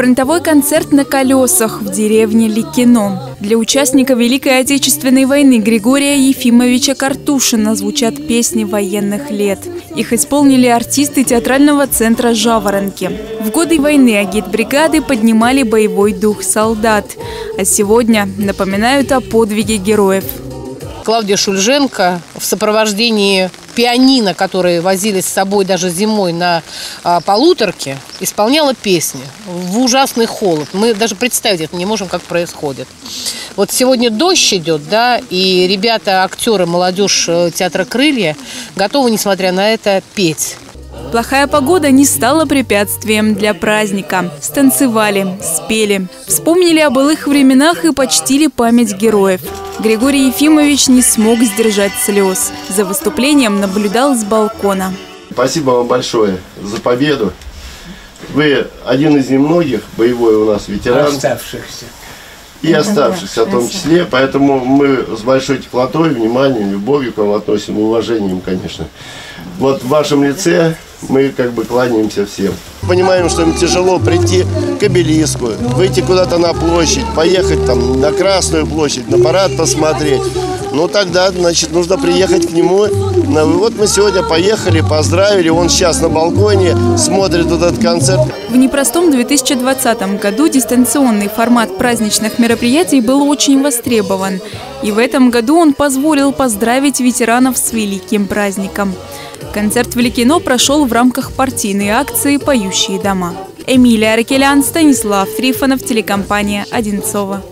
Фронтовой концерт на колесах в деревне Ликино. Для участника Великой Отечественной войны Григория Ефимовича Картушина звучат песни военных лет. Их исполнили артисты театрального центра «Жаворонки». В годы войны агитбригады поднимали боевой дух солдат, а сегодня напоминают о подвиге героев. Клавдия Шульженко в сопровождении пианино, которые возили с собой даже зимой на а, полуторке, исполняла песни в ужасный холод. Мы даже представить это не можем, как происходит. Вот сегодня дождь идет, да, и ребята, актеры, молодежь э, театра «Крылья» готовы, несмотря на это, петь. Плохая погода не стала препятствием для праздника. Станцевали, спели, вспомнили о былых временах и почтили память героев. Григорий Ефимович не смог сдержать слез. За выступлением наблюдал с балкона. Спасибо вам большое за победу. Вы один из немногих, боевой у нас ветеран. Оставшихся. И оставшихся в том числе. Поэтому мы с большой теплотой, вниманием, любовью к вам относим, уважением, конечно. Вот в вашем лице мы как бы кланяемся всем. Понимаем, что им тяжело прийти к обелиску, выйти куда-то на площадь, поехать там на Красную площадь, на парад посмотреть. Ну тогда, значит, нужно приехать к нему. Вот мы сегодня поехали, поздравили. Он сейчас на балконе смотрит этот концерт. В непростом 2020 году дистанционный формат праздничных мероприятий был очень востребован. И в этом году он позволил поздравить ветеранов с великим праздником. Концерт в Великино прошел в рамках партийной акции «Поющие дома». Эмилия Аркелян, Станислав Трифонов, телекомпания «Одинцова».